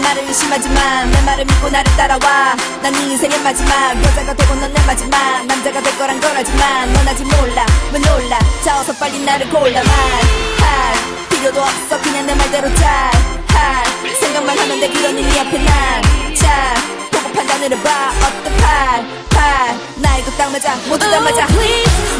내 말을 의심하지만 내 말을 믿고 나를 따라와. 난 네 인생의 마지막 여자가 되고 넌 내 마지막. 남자가 될 거란 걸 알지만 넌 아직 몰라 왜 놀라. 자 어서 빨리 나를 골라 말할 필요도 없어 그냥 내 말대로 잘할 생각만 하면 돼 그런 일이 앞에 난잘 보고 판단을 해봐 어떡할. 팔 나의 그 극당 맞아 모두 다 맞아. Oh,